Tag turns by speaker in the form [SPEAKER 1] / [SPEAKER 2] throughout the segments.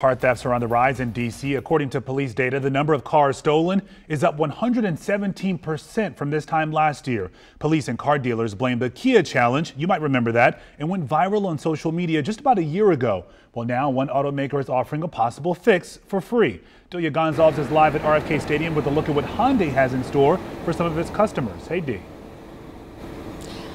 [SPEAKER 1] Car thefts are on the rise in D.C. According to police data, the number of cars stolen is up 117% from this time last year. Police and car dealers blame the Kia challenge. You might remember that. It went viral on social media just about a year ago. Well, now one automaker is offering a possible fix for free. Delia Gonzalez is live at RFK Stadium with a look at what Hyundai has in store for some of its customers. Hey, D.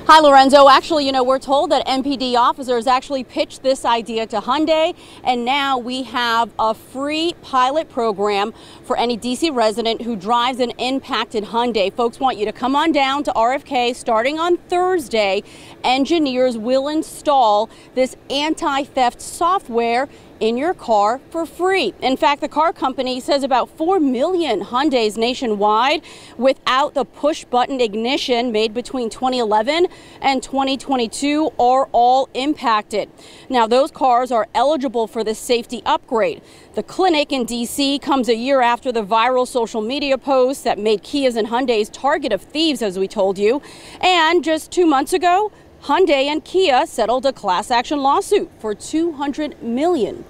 [SPEAKER 2] Hi, Lorenzo. Actually, you know, we're told that MPD officers actually pitched this idea to Hyundai, and now we have a free pilot program for any DC resident who drives an impacted Hyundai. Folks want you to come on down to RFK starting on Thursday. Engineers will install this anti theft software in your car for free. In fact, the car company says about 4 million Hyundais nationwide without the push button ignition made between 2011 and 2022 are all impacted. Now, those cars are eligible for the safety upgrade. The clinic in D.C. comes a year after the viral social media post that made Kias and Hyundais target of thieves, as we told you. And just two months ago, Hyundai and Kia settled a class action lawsuit for $200 million.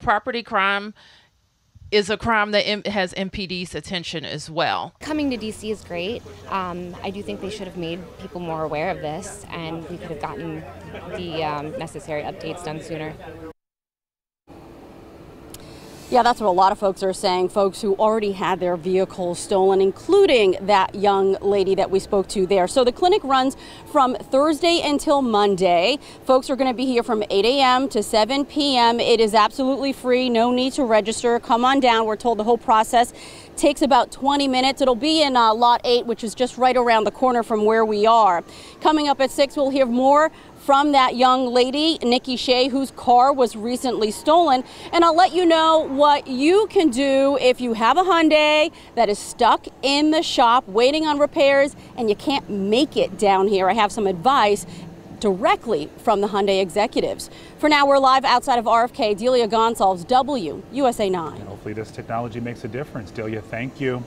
[SPEAKER 3] Property crime is a crime that has MPD's attention as well.
[SPEAKER 4] Coming to DC is great. Um, I do think they should have made people more aware of this, and we could have gotten the um, necessary updates done sooner.
[SPEAKER 2] Yeah, that's what a lot of folks are saying. Folks who already had their vehicles stolen, including that young lady that we spoke to there. So the clinic runs from Thursday until Monday. Folks are going to be here from 8 a.m. to 7 p.m. It is absolutely free. No need to register. Come on down. We're told the whole process takes about 20 minutes. It'll be in uh, Lot 8, which is just right around the corner from where we are. Coming up at 6, we'll hear more from that young lady, Nikki Shea, whose car was recently stolen. And I'll let you know what you can do if you have a Hyundai that is stuck in the shop waiting on repairs and you can't make it down here. I have some advice directly from the Hyundai executives. For now, we're live outside of RFK. Delia Gonzalez, W, USA 9.
[SPEAKER 1] And hopefully this technology makes a difference. Delia, thank you.